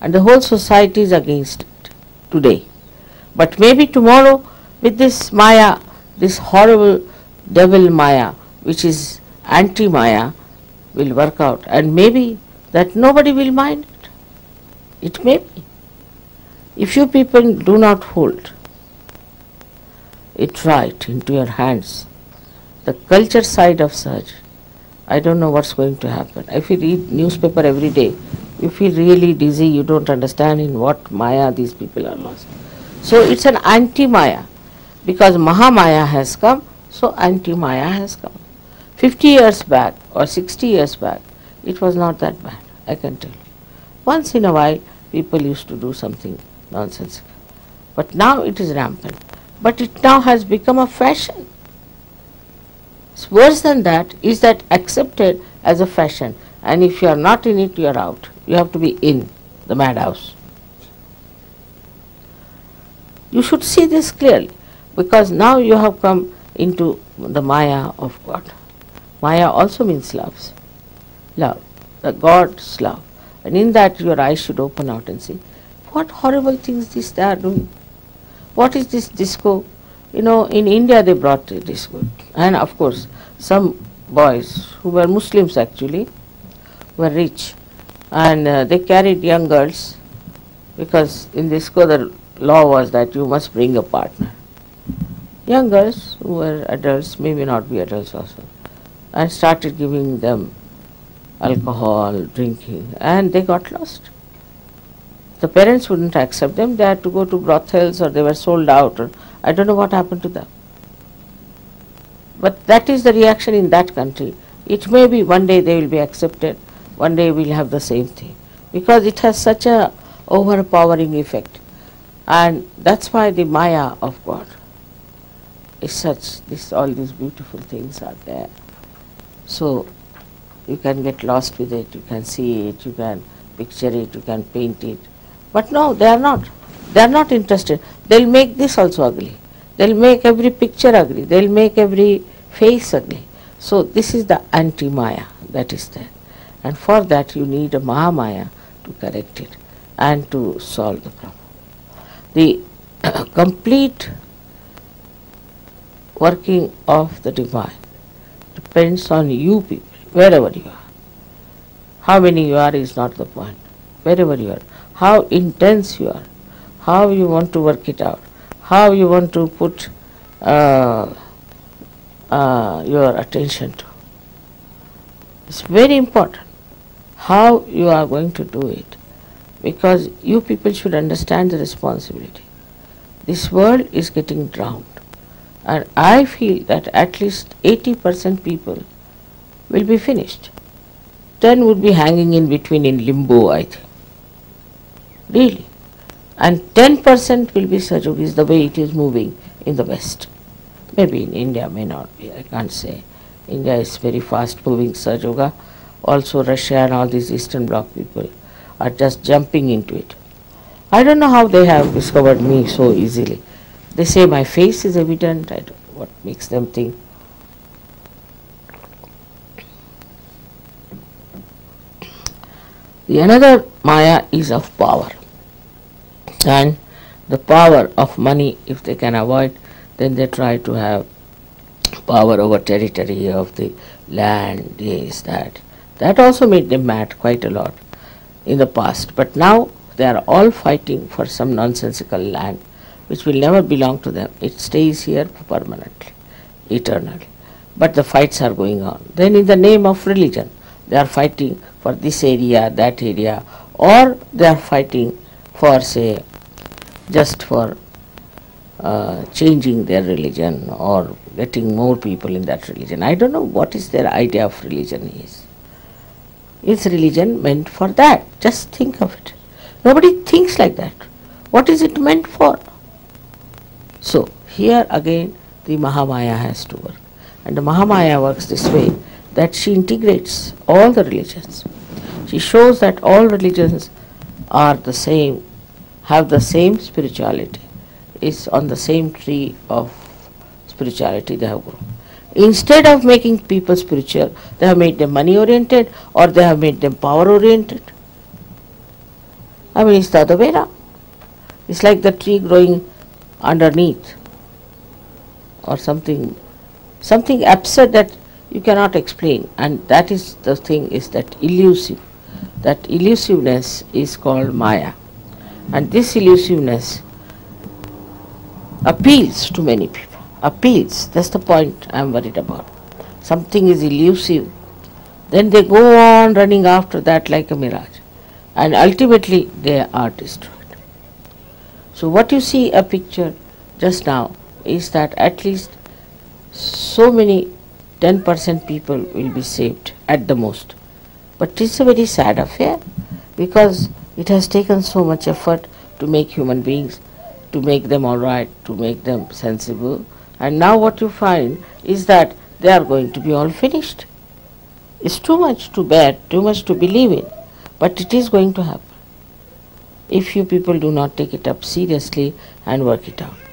and the whole society is against it today. But maybe tomorrow with this Maya, this horrible devil Maya, which is anti-Maya, will work out and maybe that nobody will mind it. It may be. If you people do not hold it right into your hands, the culture side of Sahaj, I don't know what's going to happen. If you read newspaper every day, you feel really dizzy, you don't understand in what Maya these people are lost. So it's an anti-Maya. Because Mahamaya has come, so anti-Maya has come. 50 years back or 60 years back, it was not that bad, I can tell. Once in a while, people used to do something nonsensical. But now it is rampant. But it now has become a fashion. It's worse than that is that accepted as a fashion. And if you are not in it, you are out. You have to be in the madhouse. You should see this clearly because now you have come into the Maya of God. Maya also means loves. Love. The God's love. And in that your eyes should open out and see what horrible things this they are doing. What is this disco? You know, in India they brought the disco. And of course, some boys who were Muslims actually were rich and uh, they carried young girls because in disco the law was that you must bring a partner. Young girls who were adults, maybe not be adults also, and started giving them alcohol, drinking, and they got lost. The parents wouldn't accept them, they had to go to brothels or they were sold out, or I don't know what happened to them. But that is the reaction in that country. It may be one day they will be accepted, one day we'll have the same thing. Because it has such a overpowering effect. And that's why the Maya of God is such, this, all these beautiful things are there. So you can get lost with it, you can see it, you can picture it, you can paint it. But no, they are not. They are not interested. They'll make this also ugly. They'll make every picture ugly. They'll make every face ugly. So this is the anti-Maya that is there. And for that you need a Mahamaya to correct it and to solve the problem. The complete working of the divine depends on you people, wherever you are. How many you are is not the point. Wherever you are, how intense you are, how you want to work it out, how you want to put uh, uh, your attention to. It's very important how you are going to do it because you people should understand the responsibility. This world is getting drowned and I feel that at least 80% people will be finished. 10 would be hanging in between in limbo, I think. Really. And 10% will be Sahaja Yogis the way it is moving in the West. Maybe in India may not be, I can't say. India is very fast moving Sahaja Also Russia and all these Eastern Bloc people are just jumping into it. I don't know how they have discovered me so easily. They say my face is evident, I don't know what makes them think. The another Maya is of power and the power of money if they can avoid then they try to have power over territory of the land this that that also made them mad quite a lot in the past but now they are all fighting for some nonsensical land which will never belong to them it stays here permanently eternally but the fights are going on then in the name of religion they are fighting for this area that area or they are fighting for say just for uh, changing their religion or getting more people in that religion. I don't know what is their idea of religion is. Is religion meant for that? Just think of it. Nobody thinks like that. What is it meant for? So, here again the Mahamaya has to work. And the Mahamaya works this way that she integrates all the religions. She shows that all religions are the same have the same spirituality, is on the same tree of spirituality they have grown. Instead of making people spiritual, they have made them money oriented or they have made them power oriented. I mean, it's the other way around. It's like the tree growing underneath or something, something absurd that you cannot explain. And that is the thing is that elusive. That elusiveness is called Maya. And this elusiveness appeals to many people. Appeals. That's the point I'm worried about. Something is elusive. Then they go on running after that like a mirage. And ultimately they are destroyed. So what you see a picture just now is that at least so many 10% people will be saved at the most. But it's a very sad affair because it has taken so much effort to make human beings, to make them all right, to make them sensible. And now what you find is that they are going to be all finished. It's too much to bear, too much to believe in, but it is going to happen if you people do not take it up seriously and work it out.